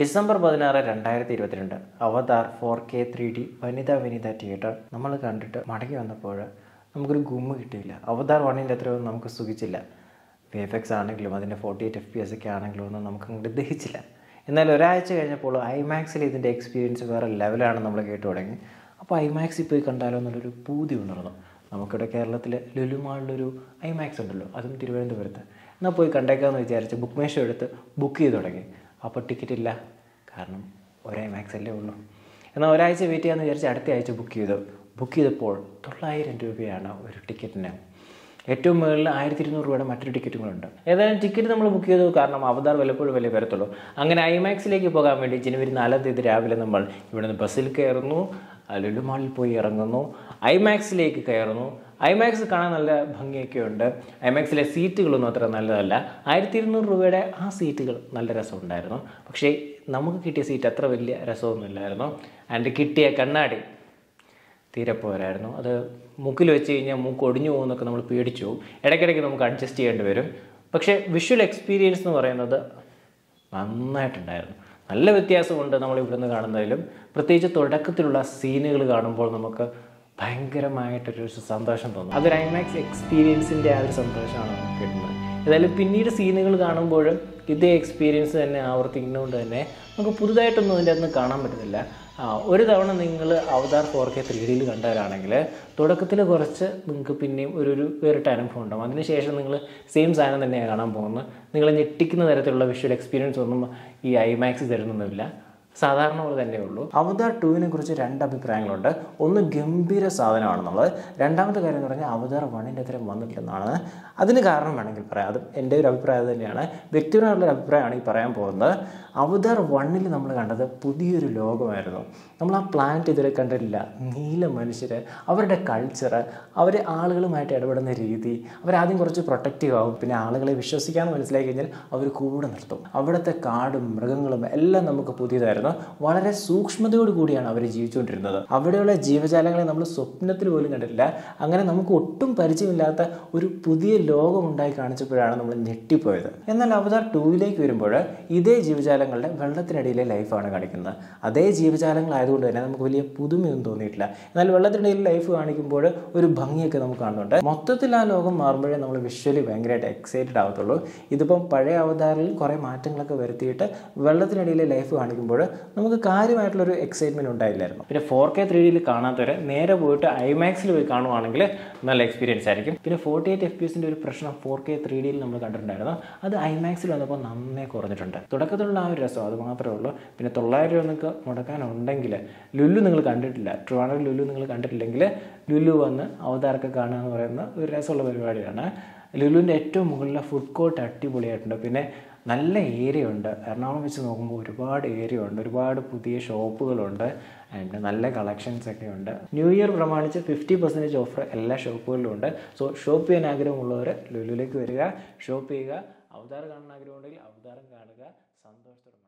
December പതിനാറ് രണ്ടായിരത്തി ഇരുപത്തിരണ്ട് Avatar four K three D Vanitha Vanitha theatre നമ്മൾ കണ്ടിട്ട് മടങ്ങി വന്നപ്പോൾ നമുക്കൊരു ഗുമ്മ കിട്ടിയില്ല. അവതാർ വണ്ണിന്റെ അത്രയോ നമുക്ക് സുഖിച്ചില്ല. വി എഫ് എക്സ് ആണെങ്കിലും അതിന്റെ forty eight F P S ഒക്കെ ആണെങ്കിലും ഒന്നും നമുക്ക് അങ്ങോട്ട് ദഹിച്ചില്ല. എന്നാൽ ഒരാഴ്ച കഴിഞ്ഞപ്പോൾ ഐമാക്സിൽ ഇതിന്റെ എക്സ്പീരിയൻസ് വേറെ ലെവലാണ് നമ്മൾ കേട്ടു തുടങ്ങി. അപ്പോൾ ഐമാക്സിൽ പോയി കണ്ടാലോ എന്നുള്ളൊരു പൂതി ഉണർന്നു. നമുക്കിവിടെ കേരളത്തിൽ ലുലുമാളിലൊരു ഐമാക്സ് ഉണ്ടല്ലോ അതും തിരുവനന്തപുരത്ത്. എന്നാൽ പോയി കണ്ടേക്കാമെന്ന് വിചാരിച്ച് ബുക്ക് മേഷോ എടുത്ത് ബുക്ക് ചെയ്ത് തുടങ്ങി. അപ്പോൾ ടിക്കറ്റ് ഇല്ല. കാരണം ഒരേ മാക്സല്ലേ ഉള്ളൂ. എന്നാൽ ഒരാഴ്ച വെയിറ്റ് ചെയ്യാമെന്ന് വിചാരിച്ച് അടുത്ത ആഴ്ച ബുക്ക് ചെയ്തു. ബുക്ക് ചെയ്തപ്പോൾ തൊള്ളായിരം രൂപയാണ് ഒരു ടിക്കറ്റിന് ഏറ്റവും മുകളിൽ ആയിരത്തി ഇരുന്നൂറ് രൂപയുടെ മറ്റൊരു ടിക്കറ്റുകളുണ്ട് ഏതായാലും ടിക്കറ്റ് നമ്മൾ ബുക്ക് ചെയ്തു കാരണം അവതാർ വല്ലപ്പോഴും വലിയ വരത്തുള്ളൂ. അങ്ങനെ ഐമാക്സിലേക്ക് പോകാൻ വേണ്ടി ജനുവരി നാലാം തീയതി രാവിലെ നമ്മൾ ഇവിടുന്ന് ബസ്സിൽ കയറുന്നു. ലുലുമാളിൽ പോയി ഇറങ്ങുന്നു. ഐമാക്സിലേക്ക് കയറുന്നു. ഐമാക്സ് കാണാൻ നല്ല ഭംഗിയൊക്കെ ഉണ്ട്. ഐമാക്സിലെ സീറ്റുകളൊന്നും അത്ര നല്ലതല്ല. ആയിരത്തി ഇരുന്നൂറ് രൂപയുടെ ആ സീറ്റുകൾ നല്ല രസമുണ്ടായിരുന്നു. പക്ഷേ നമുക്ക് കിട്ടിയ സീറ്റ് അത്ര വലിയ രസമൊന്നുമില്ലായിരുന്നു. ആൻഡ് കിട്ടിയ കണ്ണാടി തീരെ പോരായിരുന്നു. അത് മൂക്കിൽ വെച്ച് കഴിഞ്ഞാൽ മൂക്ക് ഒടിഞ്ഞു പോകുന്നൊക്കെ നമ്മൾ പേടിച്ചു. ഇടയ്ക്കിടയ്ക്ക് നമുക്ക് അഡ്ജസ്റ്റ് ചെയ്യേണ്ടി വരും. പക്ഷേ വിഷ്വൽ എക്സ്പീരിയൻസ് എന്ന് പറയുന്നത് നന്നായിട്ടുണ്ടായിരുന്നു. നല്ല വ്യത്യാസമുണ്ട് നമ്മൾ ഇവിടുന്ന് കാണുന്നതിലും. പ്രത്യേകിച്ച് തുടക്കത്തിലുള്ള സീനുകൾ കാണുമ്പോൾ നമുക്ക് ഭയങ്കരമായിട്ടൊരു സന്തോഷം തോന്നും. അതൊരു ഐമാക്സ് എക്സ്പീരിയൻസിന്റെ ആ ഒരു സന്തോഷമാണ് നമുക്ക് കിട്ടുന്നത്. ഏതായാലും പിന്നീട് സീനുകൾ കാണുമ്പോൾ ഇതേ എക്സ്പീരിയൻസ് തന്നെ ആവർത്തിക്കുന്നതുകൊണ്ട് തന്നെ നമുക്ക് പുതുതായിട്ടൊന്നും അതിന്റെ അകത്ത് കാണാൻ പറ്റുന്നില്ല. ഒരു തവണ നിങ്ങൾ അവതാർ ഫോർ കെ ത്രീ ഡിയിൽ കണ്ടവരാണെങ്കിൽ തുടക്കത്തിൽ കുറച്ച് നിങ്ങൾക്ക് പിന്നെയും ഒരു ഒരു വേറിട്ട അനുഭവം ഉണ്ടാകും അതിനുശേഷം നിങ്ങൾ സെയിം സാധനം തന്നെയാണ് കാണാൻ പോകുന്നത്. നിങ്ങൾ ഞെട്ടിക്കുന്ന തരത്തിലുള്ള വിഷ്വൽ എക്സ്പീരിയൻസ് ഒന്നും ഈ ഐമാക്സ് തരുന്നൊന്നുമില്ല. സാധാരണ പോലെ തന്നെ ഉള്ളൂ. അവതാർ ടുവിനെ കുറിച്ച് രണ്ട് അഭിപ്രായങ്ങളുണ്ട്. ഒന്ന് ഗംഭീര സാധനമാണെന്നുള്ളത്. രണ്ടാമത്തെ കാര്യം എന്ന് പറഞ്ഞാൽ അവതാർ വണ്ണിന്റെ അത്രയും വന്നിട്ടില്ലെന്നാണ്. അതിന് കാരണം വേണമെങ്കിൽ പറയാം. അത് എന്റെ ഒരു അഭിപ്രായം തന്നെയാണ്. വ്യക്തിപരമായിട്ടുള്ള അഭിപ്രായമാണ് ഈ പറയാൻ പോകുന്നത്. അവതാർ വണ്ണിൽ നമ്മൾ കണ്ടത് പുതിയൊരു ലോകമായിരുന്നു. നമ്മൾ ആ പ്ലാന്റ് ഇതുവരെ കണ്ടിട്ടില്ല. നീല മനുഷ്യർ അവരുടെ കൾച്ചർ അവർ ആളുകളുമായിട്ട് ഇടപെടുന്ന രീതി അവരാദ്യം കുറച്ച് പ്രൊട്ടക്റ്റീവ് ആവും. പിന്നെ ആളുകളെ വിശ്വസിക്കാമെന്ന് മനസ്സിലാക്കി കഴിഞ്ഞാൽ അവർ കൂടെ നിർത്തും. അവിടുത്തെ കാടും മൃഗങ്ങളും എല്ലാം നമുക്ക് പുതിയതായിരുന്നു. വളരെ സൂക്ഷ്മതയോട് കൂടിയാണ് അവർ ജീവിച്ചുകൊണ്ടിരുന്നത്. അവിടെയുള്ള ജീവജാലങ്ങളെ നമ്മൾ സ്വപ്നത്തിൽ പോലും കണ്ടിട്ടില്ല. അങ്ങനെ നമുക്ക് ഒട്ടും പരിചയമില്ലാത്ത ഒരു പുതിയ ലോകം ഉണ്ടായി കാണിച്ചപ്പോഴാണ് നമ്മൾ ഞെട്ടിപ്പോയത്. എന്നാൽ അവതാർ ടൂവിലേക്ക് വരുമ്പോൾ ഇതേ ജീവജാലങ്ങളുടെ വെള്ളത്തിനടിയിലെ ലൈഫാണ് കാണിക്കുന്നത്. അതേ ജീവജാലങ്ങളായതുകൊണ്ട് തന്നെ നമുക്ക് വലിയ പുതുമയൊന്നും തോന്നിയിട്ടില്ല. എന്നാൽ വെള്ളത്തിനടിയിൽ ലൈഫ് കാണിക്കുമ്പോൾ ഒരു ഭംഗിയൊക്കെ നമുക്ക് കാണുന്നുണ്ട്. മൊത്തത്തിൽ ആ ലോകം മാറുമ്പോഴേ നമ്മൾ വിഷ്വലി ഭയങ്കരമായിട്ട് എക്സൈറ്റഡ് ആവത്തുള്ളൂ. ഇതിപ്പം പഴയ അവതാറിൽ കുറേ മാറ്റങ്ങളൊക്കെ വരുത്തിയിട്ട് വെള്ളത്തിനടിയിലെ ലൈഫ് കാണിക്കുമ്പോൾ നമുക്ക് കാര്യമായിട്ടുള്ളൊരു എക്സൈറ്റ്മെന്റ് ഉണ്ടായില്ലായിരുന്നു. പിന്നെ ഫോർ കെ ത്രീ ഡിയിൽ കാണാത്തവരെ നേരെ പോയിട്ട് ഐമാക്സിൽ പോയി കാണുവാണെങ്കിൽ നല്ല എക്സ്പീരിയൻസ് ആയിരിക്കും. പിന്നെ ഫോർട്ടി എയ്റ്റ് എഫ് പി എസിന്റെ ഒരു പ്രശ്നം ഫോർ കെ ത്രീ ഡിയിൽ നമ്മൾ കണ്ടിട്ടുണ്ടായിരുന്നു. അത് ഐമാക്സിൽ വന്നപ്പോൾ നന്നേ കുറഞ്ഞിട്ടുണ്ട്. തുടക്കത്തിലുള്ള ആ ഒരു രസം അത് മാത്രമേ ഉള്ളൂ. പിന്നെ തൊള്ളായിരം രൂപ നിങ്ങൾക്ക് മുടക്കാനുണ്ടെങ്കിൽ ലുല്ലു നിങ്ങൾ കണ്ടിട്ടില്ല. ട്രിവാൻഡ്രം ലുല്ലു നിങ്ങൾ കണ്ടിട്ടില്ലെങ്കിൽ ലുല്ലു വന്ന് അവതാരൊക്കെ കാണുക എന്ന് പറയുന്ന ഒരു രസമുള്ള പരിപാടിയാണ്. ലുലുവിന്റെ ഏറ്റവും മുകളിലെ ഫുഡ് കോർട്ട് അടിപൊളിയായിട്ടുണ്ട്. പിന്നെ നല്ല ഏരിയ ഉണ്ട്. എറണാകുളം വെച്ച് നോക്കുമ്പോൾ ഒരുപാട് ഏരിയ ഉണ്ട്. ഒരുപാട് പുതിയ ഷോപ്പുകളുണ്ട്. ആൻഡ് നല്ല കളക്ഷൻസ് ഒക്കെ ഉണ്ട്. ന്യൂ ഇയർ പ്രമാണിച്ച് ഫിഫ്റ്റി പെർസെന്റേജ് ഓഫർ എല്ലാ ഷോപ്പുകളിലും ഉണ്ട്. സോ ഷോപ്പ് ചെയ്യാൻ ആഗ്രഹമുള്ളവർ ലുലുവിലേക്ക് വരിക. ഷോപ്പ് ചെയ്യുക. അവതാരം കാണാൻ ആഗ്രഹമുണ്ടെങ്കിൽ അവതാരം കാണുക. pasando.